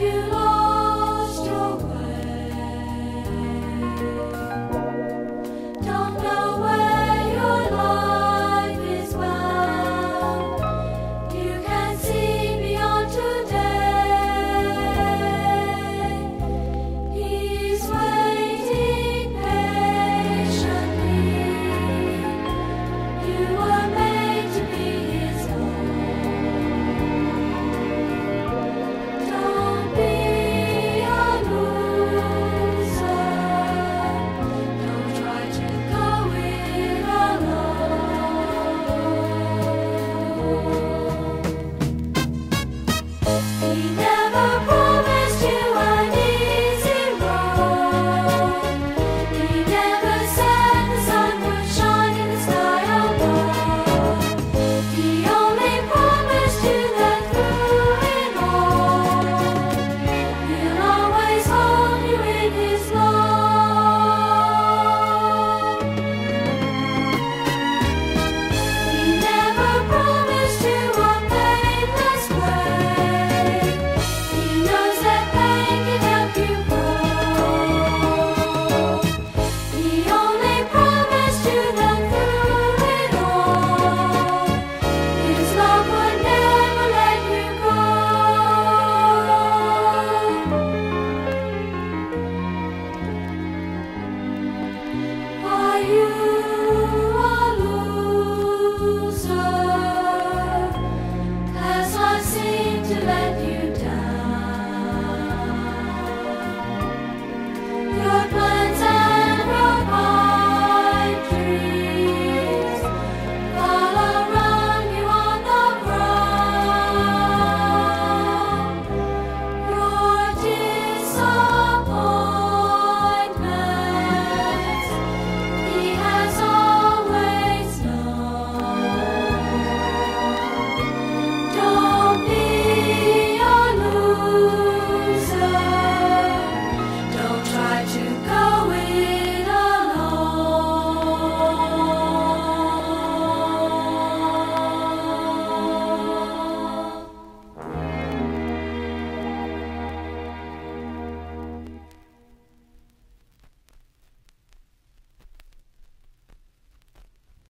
you.